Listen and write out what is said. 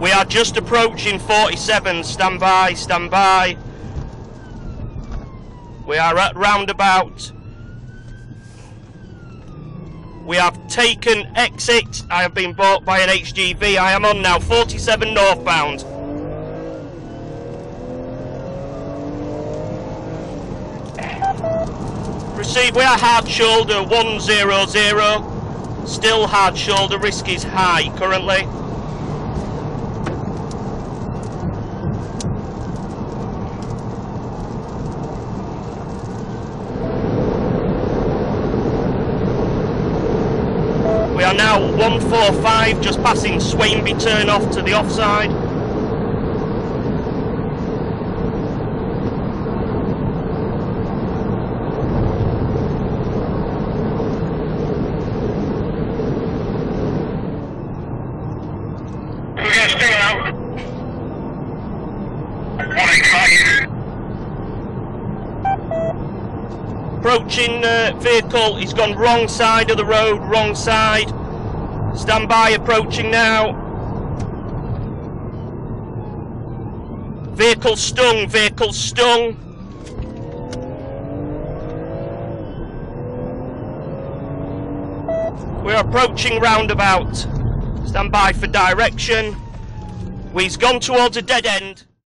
We are just approaching 47. Stand by, stand by. We are at roundabout. We have taken exit. I have been bought by an HGV. I am on now, 47 northbound. Receive, we are hard shoulder 100. Still hard shoulder, risk is high currently. We are now 145, just passing Swainby turn off to the offside. Approaching uh, vehicle, he's gone wrong side of the road, wrong side. Stand by, approaching now. Vehicle stung, vehicle stung. We're approaching roundabout. Stand by for direction. He's gone towards a dead end.